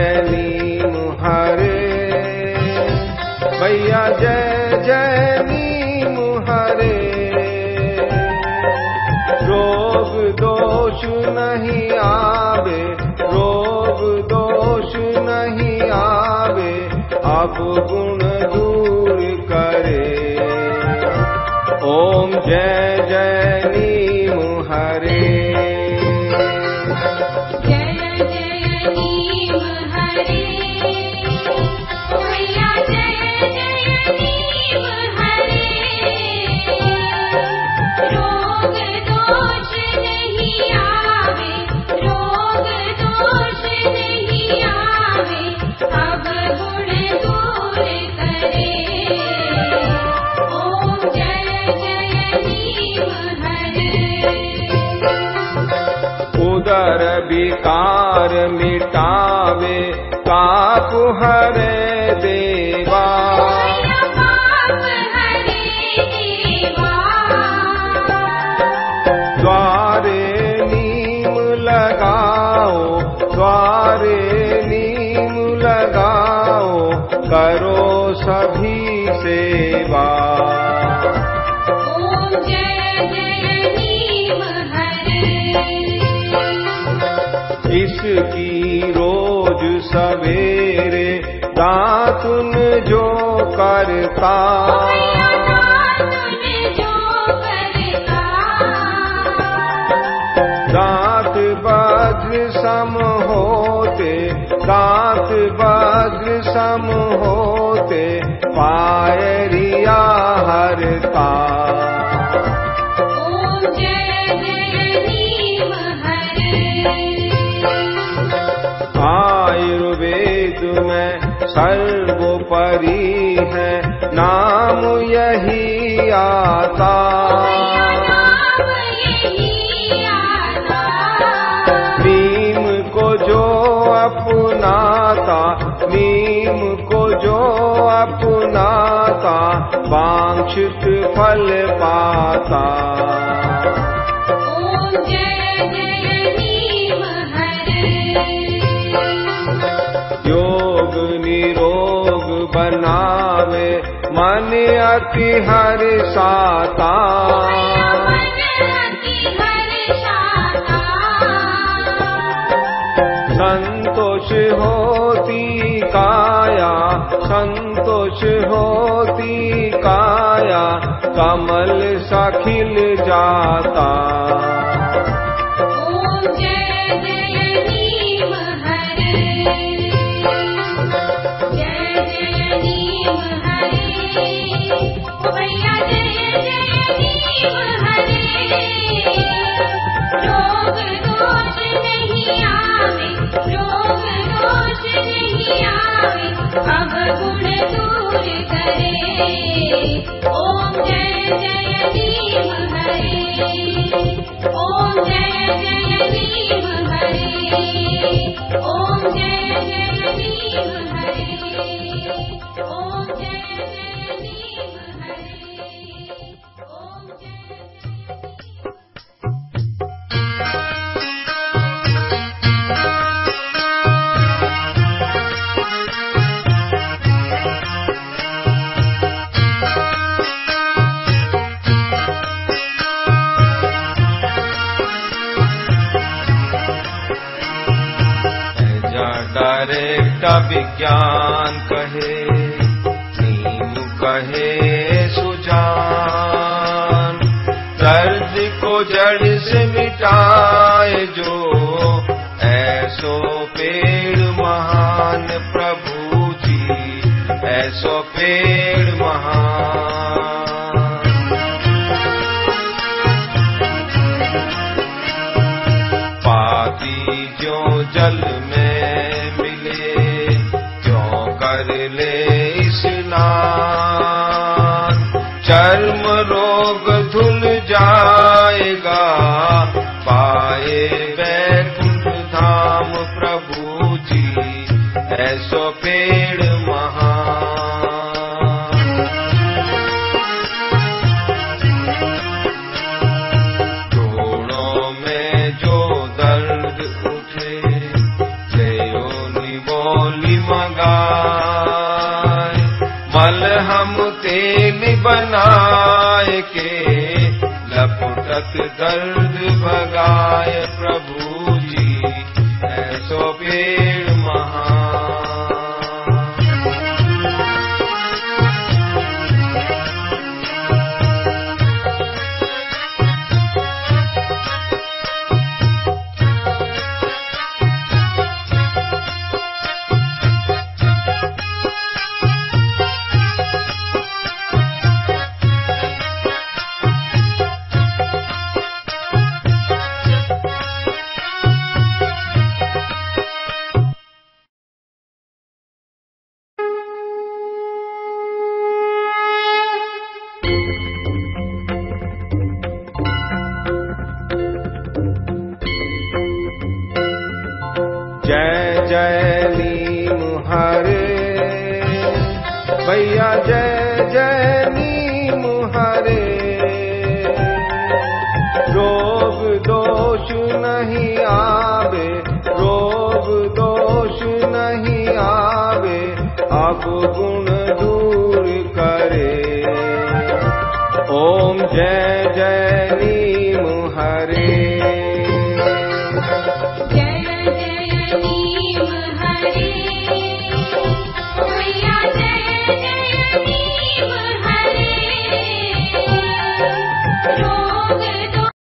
जय नीम भैया जय जैनी नीम हरे रोग दोष नहीं आवे, रोग दोष नहीं आवे। अब गुण विकार मिटावे काप हरे देवा। द्वारे नीम लगाओ द्वारे नीम लगाओ करो सभी सेवा। रोज सवेरे दातुन जो करता। दांत वज्र सम होते, दांत वज्र सम होते, पायरिया हरता। सर्वोपरि है। नाम यही आता। नाम को जो अपनाता नीम को जो अपनाता, वांछित फल पाता। मन अति हर साता। संतोष होती काया संतोष होती काया कमल सखिल जाता। डायरेक्ट विज्ञान कहे नीम कहे सुजान। दर्द को जड़ से मिटाए जो ऐसो पेड़ महान प्रभु जी, ऐसो पेड़ महान ले स्नान। चर्म रोग धुल जाएगा पाए बैकुंठ धाम प्रभु जी। ऐसो पेड़ के लपटत दर्द भगाए प्रभु। अब गुण दूर करे। ओम जय जय नी